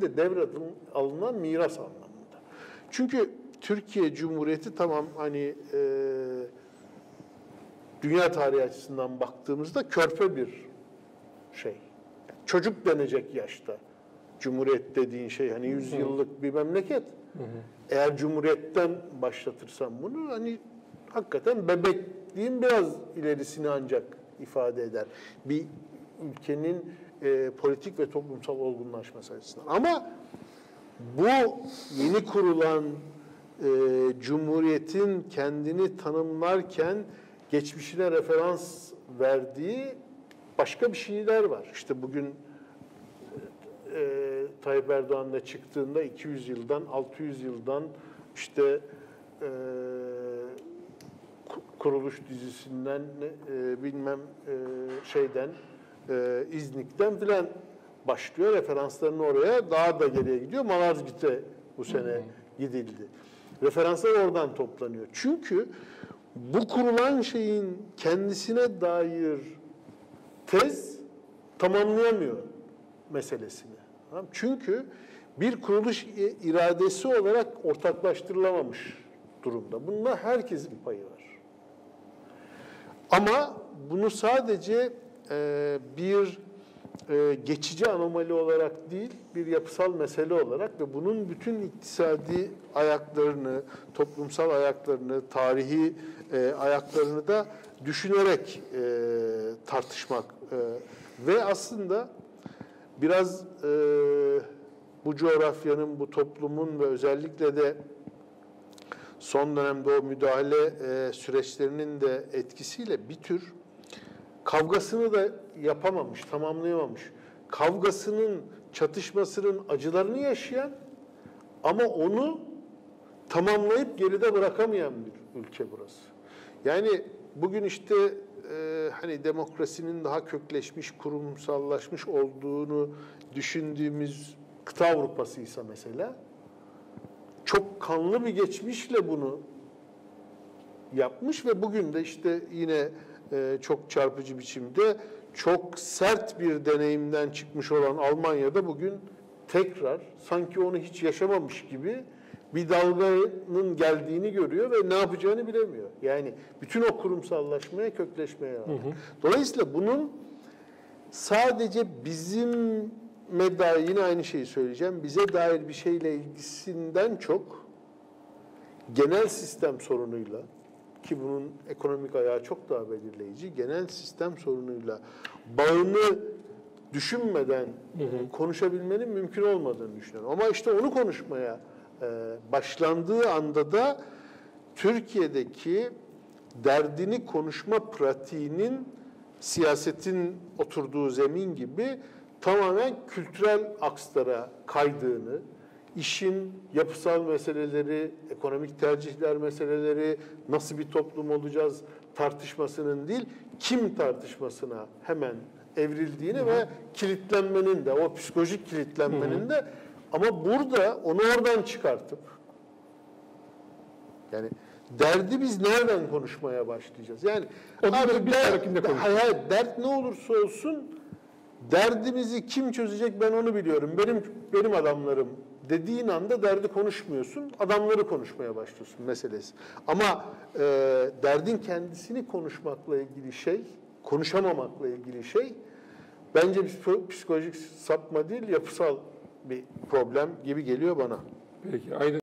de devratılan alınan miras anlamında. Çünkü Türkiye Cumhuriyeti tamam hani e, dünya tarihi açısından baktığımızda körpe bir şey. Çocuk denecek yaşta. Cumhuriyet dediğin şey hani 100 yıllık bir memleket. Eğer Cumhuriyet'ten başlatırsan bunu hani hakikaten bebekliğin biraz ilerisini ancak ifade eder. Bir ülkenin e, politik ve toplumsal olgunlaşması açısından. Ama bu yeni kurulan e, Cumhuriyet'in kendini tanımlarken geçmişine referans verdiği başka bir şeyler var. İşte bugün e, Tayyip Erdoğan da çıktığında 200 yıldan 600 yıldan işte e, ku- kuruluş dizisinden e, bilmem e, şeyden e, İznik'ten filan başlıyor. Referanslarını oraya daha da geriye gidiyor. Malazgirt'e bu sene gidildi. Referanslar oradan toplanıyor. Çünkü bu kurulan şeyin kendisine dair tez tamamlayamıyor meselesini. Çünkü bir kuruluş iradesi olarak ortaklaştırılamamış durumda. Bunda herkesin payı var. Ama bunu sadece e, bir e, geçici anomali olarak değil, bir yapısal mesele olarak ve bunun bütün iktisadi ayaklarını, toplumsal ayaklarını, tarihi e, ayaklarını da düşünerek e, tartışmak e, ve aslında biraz e, bu coğrafyanın, bu toplumun ve özellikle de son dönemde o müdahale e, süreçlerinin de etkisiyle bir tür kavgasını da yapamamış, tamamlayamamış. Kavgasının, çatışmasının acılarını yaşayan ama onu tamamlayıp geride bırakamayan bir ülke burası. Yani bugün işte e, hani demokrasinin daha kökleşmiş, kurumsallaşmış olduğunu düşündüğümüz kıta Avrupa'sıysa mesela çok kanlı bir geçmişle bunu yapmış ve bugün de işte yine e, çok çarpıcı biçimde çok sert bir deneyimden çıkmış olan Almanya'da bugün tekrar sanki onu hiç yaşamamış gibi bir dalganın geldiğini görüyor ve ne yapacağını bilemiyor. Yani bütün o kurumsallaşmaya, kökleşmeye rağmen. Dolayısıyla bunun sadece bizim dair yine aynı şeyi söyleyeceğim. Bize dair bir şeyle ilgisinden çok genel sistem sorunuyla ki bunun ekonomik ayağı çok daha belirleyici. Genel sistem sorunuyla bağını düşünmeden konuşabilmenin mümkün olmadığını düşünüyorum. Ama işte onu konuşmaya e, başlandığı anda da Türkiye'deki derdini konuşma pratiğinin siyasetin oturduğu zemin gibi tamamen kültürel akslara kaydığını, işin yapısal meseleleri, ekonomik tercihler meseleleri, nasıl bir toplum olacağız tartışmasının değil, kim tartışmasına hemen evrildiğini ve kilitlenmenin de, o psikolojik kilitlenmenin de ama burada onu oradan çıkartıp yani derdi biz nereden konuşmaya başlayacağız? Yani Onu abi bir der- sonrakinde konuşalım. hayır, hayır, dert ne olursa olsun derdimizi kim çözecek ben onu biliyorum. Benim benim adamlarım dediğin anda derdi konuşmuyorsun. Adamları konuşmaya başlıyorsun meselesi. Ama e, derdin kendisini konuşmakla ilgili şey, konuşamamakla ilgili şey bence bir psikolojik sapma değil, yapısal bir problem gibi geliyor bana. Peki, aynı